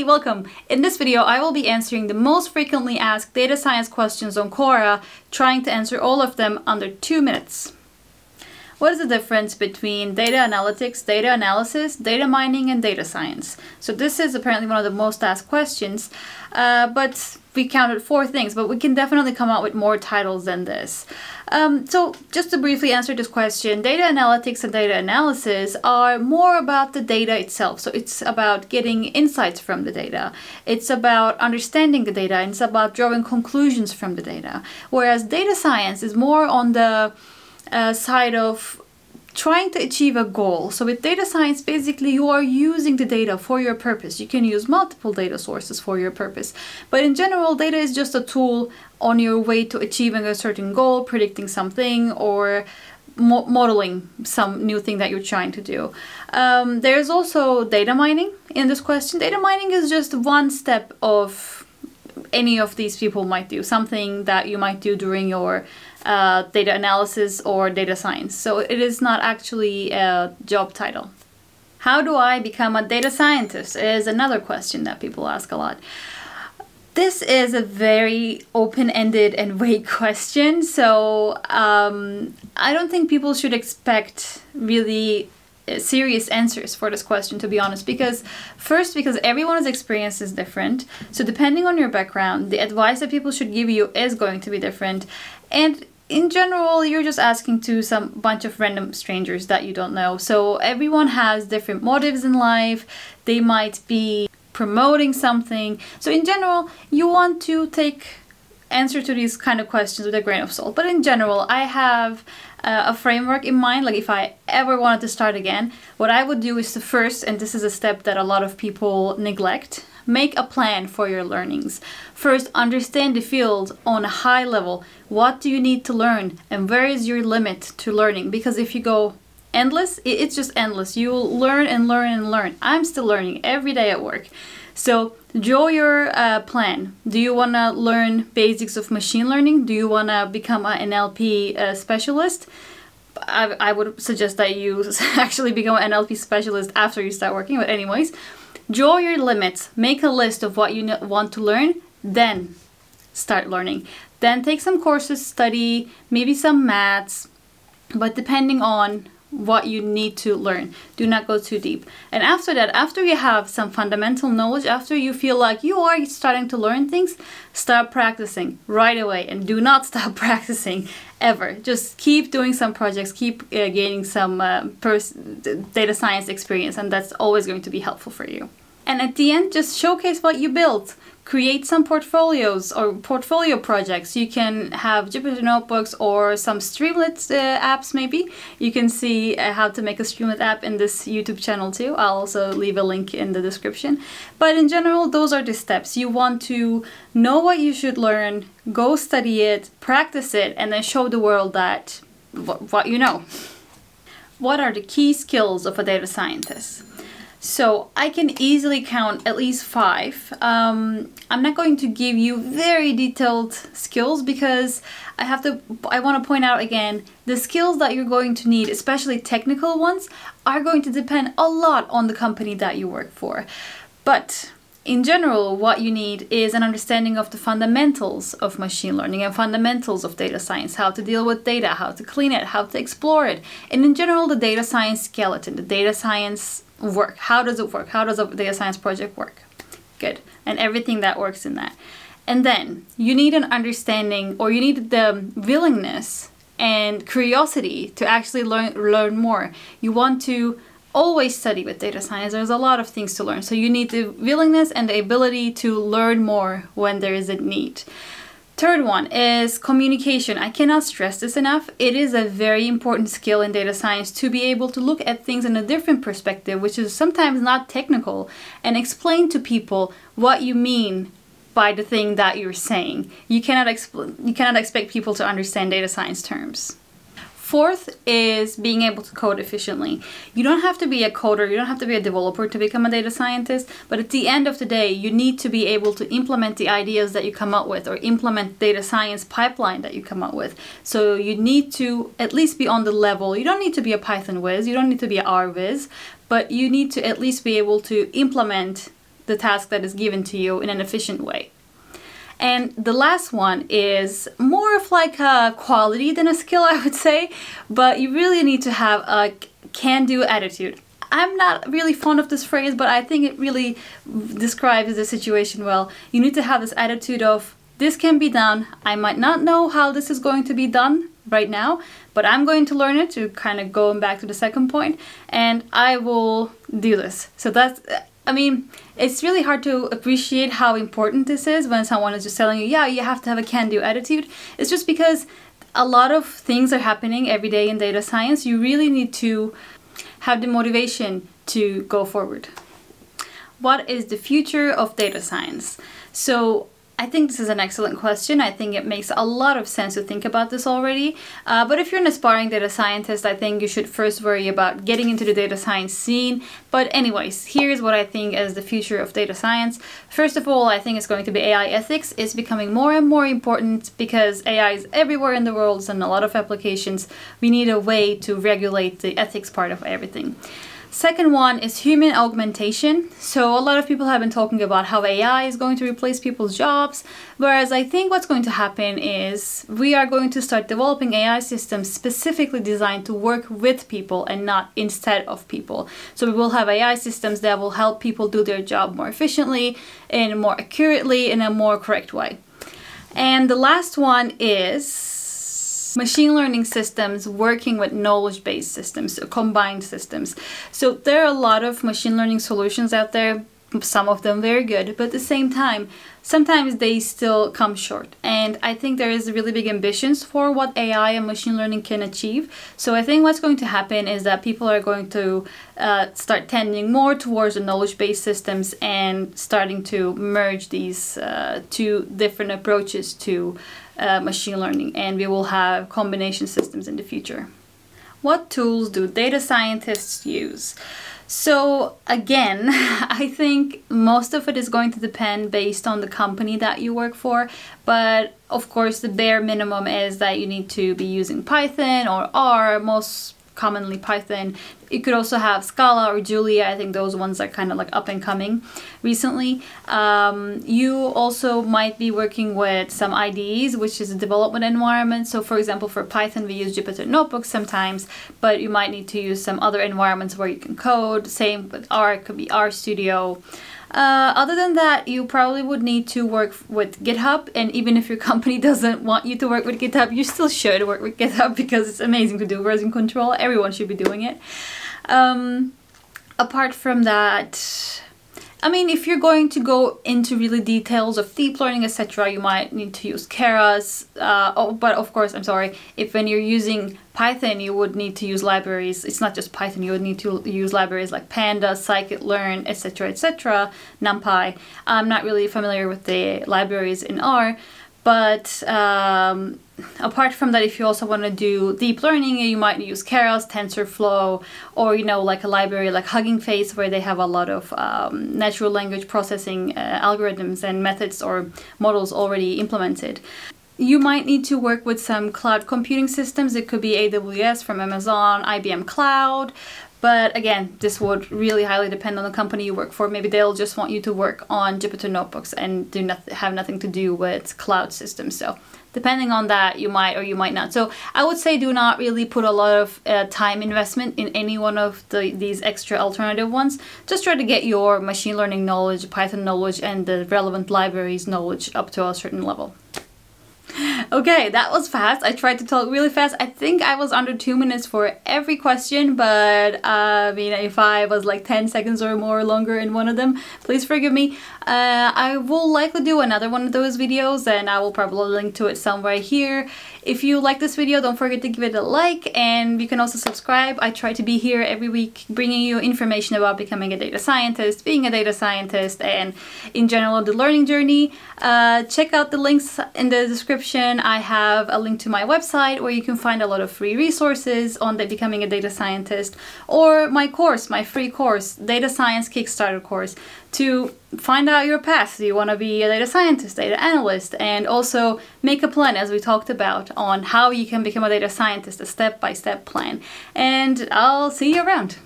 Hey, welcome! In this video, I will be answering the most frequently asked data science questions on Quora, trying to answer all of them under two minutes. What is the difference between data analytics, data analysis, data mining, and data science? So this is apparently one of the most asked questions, uh, but we counted four things, but we can definitely come out with more titles than this. Um, so just to briefly answer this question, data analytics and data analysis are more about the data itself. So it's about getting insights from the data. It's about understanding the data and it's about drawing conclusions from the data. Whereas data science is more on the uh, side of trying to achieve a goal. So with data science, basically you are using the data for your purpose. You can use multiple data sources for your purpose. But in general, data is just a tool on your way to achieving a certain goal, predicting something, or mo modeling some new thing that you're trying to do. Um, there's also data mining in this question. Data mining is just one step of any of these people might do, something that you might do during your uh, data analysis or data science. So it is not actually a job title. How do I become a data scientist is another question that people ask a lot. This is a very open-ended and vague question, so um, I don't think people should expect really uh, serious answers for this question to be honest because first because everyone's experience is different so depending on your background the advice that people should give you is going to be different and in general you're just asking to some bunch of random strangers that you don't know. So everyone has different motives in life. They might be promoting something. So in general you want to take answer to these kind of questions with a grain of salt. But in general i have uh, a framework in mind. Like if i ever wanted to start again what i would do is to first and this is a step that a lot of people neglect Make a plan for your learnings. First, understand the field on a high level. What do you need to learn and where is your limit to learning? Because if you go endless, it's just endless. You will learn and learn and learn. I'm still learning every day at work. So draw your uh, plan. Do you want to learn basics of machine learning? Do you want to become an NLP uh, specialist? I, I would suggest that you actually become an NLP specialist after you start working, but anyways, Draw your limits, make a list of what you want to learn, then start learning. Then take some courses, study, maybe some maths, but depending on what you need to learn. Do not go too deep. And after that, after you have some fundamental knowledge, after you feel like you are starting to learn things, start practicing right away and do not stop practicing ever. Just keep doing some projects, keep uh, gaining some uh, data science experience, and that's always going to be helpful for you. And at the end, just showcase what you built. Create some portfolios or portfolio projects. You can have Jupyter Notebooks or some Streamlit uh, apps maybe. You can see uh, how to make a Streamlit app in this YouTube channel too. I'll also leave a link in the description. But in general, those are the steps. You want to know what you should learn, go study it, practice it, and then show the world that what you know. What are the key skills of a data scientist? So I can easily count at least five. Um, I'm not going to give you very detailed skills because I have to, I want to point out again, the skills that you're going to need, especially technical ones, are going to depend a lot on the company that you work for. But in general, what you need is an understanding of the fundamentals of machine learning and fundamentals of data science, how to deal with data, how to clean it, how to explore it, and in general, the data science skeleton, the data science work. How does it work? How does a data science project work? Good. And everything that works in that. And then you need an understanding or you need the willingness and curiosity to actually learn learn more. You want to always study with data science. There's a lot of things to learn. So you need the willingness and the ability to learn more when there is a need. Third one is communication. I cannot stress this enough. It is a very important skill in data science to be able to look at things in a different perspective, which is sometimes not technical, and explain to people what you mean by the thing that you're saying. You cannot, you cannot expect people to understand data science terms. Fourth is being able to code efficiently. You don't have to be a coder, you don't have to be a developer to become a data scientist, but at the end of the day, you need to be able to implement the ideas that you come up with or implement data science pipeline that you come up with. So you need to at least be on the level. You don't need to be a Python whiz, you don't need to be a R whiz, but you need to at least be able to implement the task that is given to you in an efficient way. And the last one is more of like a quality than a skill, I would say, but you really need to have a can-do attitude. I'm not really fond of this phrase, but I think it really describes the situation well. You need to have this attitude of, this can be done. I might not know how this is going to be done right now, but I'm going to learn it to kind of going back to the second point, and I will do this. So that's, I mean, it's really hard to appreciate how important this is when someone is just telling you, yeah, you have to have a can-do attitude. It's just because a lot of things are happening every day in data science. You really need to have the motivation to go forward. What is the future of data science? So I think this is an excellent question. I think it makes a lot of sense to think about this already. Uh, but if you're an aspiring data scientist, I think you should first worry about getting into the data science scene. But anyways, here's what I think is the future of data science. First of all, I think it's going to be AI ethics. It's becoming more and more important because AI is everywhere in the world and a lot of applications. We need a way to regulate the ethics part of everything. Second one is human augmentation. So a lot of people have been talking about how AI is going to replace people's jobs, whereas I think what's going to happen is we are going to start developing AI systems specifically designed to work with people and not instead of people. So we will have AI systems that will help people do their job more efficiently and more accurately in a more correct way. And the last one is machine learning systems working with knowledge-based systems, combined systems. So there are a lot of machine learning solutions out there, some of them very good, but at the same time, sometimes they still come short. And I think there is really big ambitions for what AI and machine learning can achieve. So I think what's going to happen is that people are going to uh, start tending more towards the knowledge-based systems and starting to merge these uh, two different approaches to uh, machine learning and we will have combination systems in the future. What tools do data scientists use? So again, I think most of it is going to depend based on the company that you work for, but of course the bare minimum is that you need to be using Python or R. Most commonly Python. You could also have Scala or Julia. I think those ones are kind of like up and coming recently. Um, you also might be working with some IDEs, which is a development environment. So for example, for Python, we use Jupyter Notebooks sometimes, but you might need to use some other environments where you can code. Same with R, it could be RStudio. Uh, other than that, you probably would need to work with GitHub, and even if your company doesn't want you to work with GitHub, you still should work with GitHub because it's amazing to do version control. Everyone should be doing it. Um, apart from that, I mean, if you're going to go into really details of deep learning, etc., you might need to use Keras. Uh, oh, but of course, I'm sorry, if when you're using Python, you would need to use libraries. It's not just Python, you would need to use libraries like Pandas, scikit-learn, etc., etc., NumPy. I'm not really familiar with the libraries in R, but um, apart from that, if you also want to do deep learning, you might use Keras, TensorFlow, or you know, like a library like Hugging Face, where they have a lot of um, natural language processing uh, algorithms and methods or models already implemented. You might need to work with some cloud computing systems. It could be AWS from Amazon, IBM Cloud, but again, this would really highly depend on the company you work for. Maybe they'll just want you to work on Jupyter notebooks and do not have nothing to do with cloud systems. So depending on that, you might or you might not. So I would say do not really put a lot of uh, time investment in any one of the, these extra alternative ones. Just try to get your machine learning knowledge, Python knowledge, and the relevant libraries knowledge up to a certain level. Okay, that was fast. I tried to talk really fast. I think I was under two minutes for every question, but uh, I mean, if I was like 10 seconds or more longer in one of them, please forgive me. Uh, I will likely do another one of those videos and I will probably link to it somewhere here. If you like this video, don't forget to give it a like and you can also subscribe. I try to be here every week bringing you information about becoming a data scientist, being a data scientist, and in general the learning journey. Uh, check out the links in the description. I have a link to my website where you can find a lot of free resources on the becoming a data scientist or my course, my free course, Data Science Kickstarter course to find out your path. Do you want to be a data scientist, data analyst, and also make a plan as we talked about on how you can become a data scientist, a step-by-step -step plan. And I'll see you around.